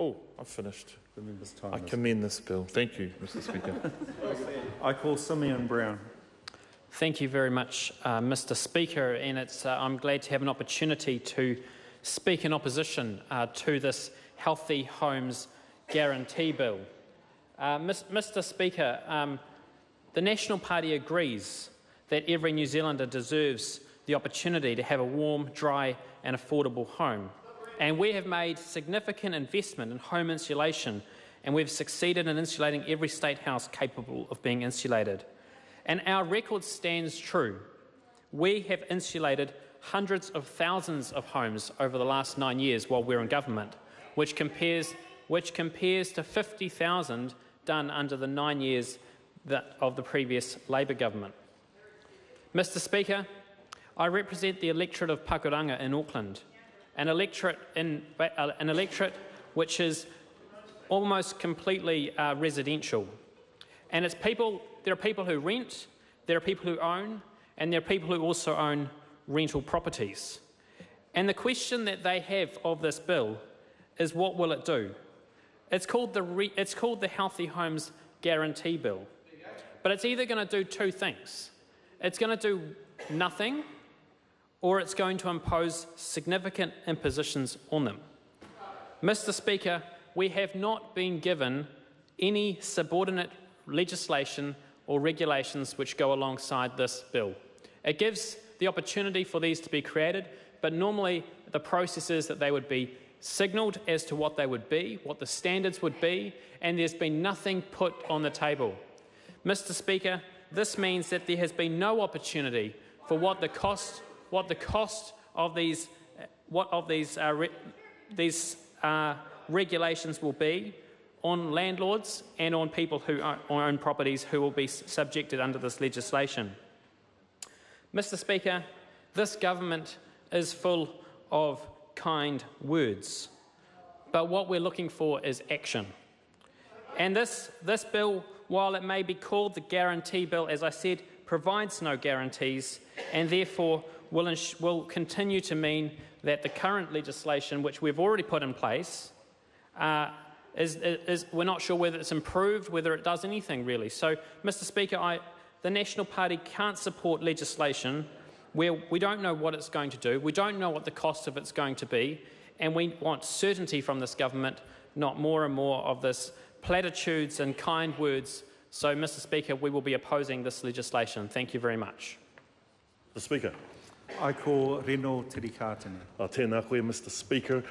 Oh, I've finished. The member's time I commend this bill. Thank you, Mr Speaker. I call Simeon Brown. Thank you very much, uh, Mr. Speaker, and it's, uh, I'm glad to have an opportunity to speak in opposition uh, to this Healthy Homes Guarantee Bill. Uh, Mis- Mr. Speaker, um, the National Party agrees that every New Zealander deserves the opportunity to have a warm, dry, and affordable home. And we have made significant investment in home insulation, and we've succeeded in insulating every state house capable of being insulated. And our record stands true. We have insulated hundreds of thousands of homes over the last nine years while we're in government, which compares, which compares to 50,000 done under the nine years that, of the previous Labor government. Mr Speaker, I represent the electorate of Pakuranga in Auckland, an electorate, in, uh, an electorate which is almost completely uh, residential. And it's people, there are people who rent, there are people who own, and there are people who also own rental properties. And the question that they have of this bill is what will it do? It's called the, re, it's called the Healthy Homes Guarantee Bill. But it's either going to do two things it's going to do nothing, or it's going to impose significant impositions on them. Mr. Speaker, we have not been given any subordinate legislation or regulations which go alongside this bill. It gives the opportunity for these to be created, but normally the process is that they would be signalled as to what they would be, what the standards would be, and there's been nothing put on the table. Mr. Speaker, this means that there has been no opportunity for what the cost, what the cost of these, what of these, uh, re, these uh, regulations will be on landlords and on people who own properties who will be subjected under this legislation. Mr. Speaker, this government is full of kind words, but what we're looking for is action. And this, this bill, while it may be called the Guarantee Bill, as I said, provides no guarantees and therefore will, ins- will continue to mean that the current legislation, which we've already put in place, uh, is, is, we're not sure whether it's improved, whether it does anything really. So, Mr. Speaker, I, the National Party can't support legislation where we don't know what it's going to do, we don't know what the cost of it's going to be, and we want certainty from this government, not more and more of this platitudes and kind words. So, Mr. Speaker, we will be opposing this legislation. Thank you very much. The Speaker. I call Rino Tirikatene. Uh, tēnā koe, Mr Speaker.